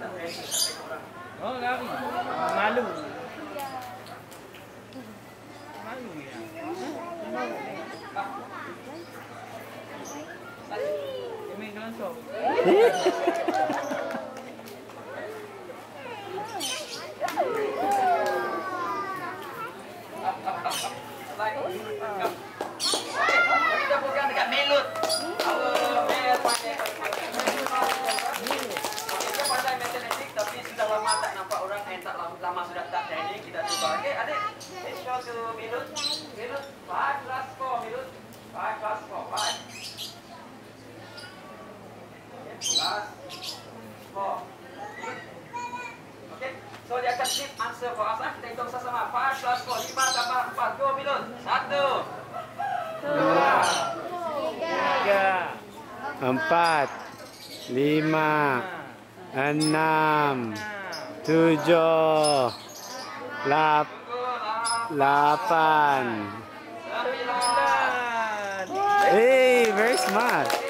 Oh, lari. Malu. Malu ya. Dalam shop. Like, 4. 5. 6. 7. 8. Lapan. Lapan. Hey, very smart.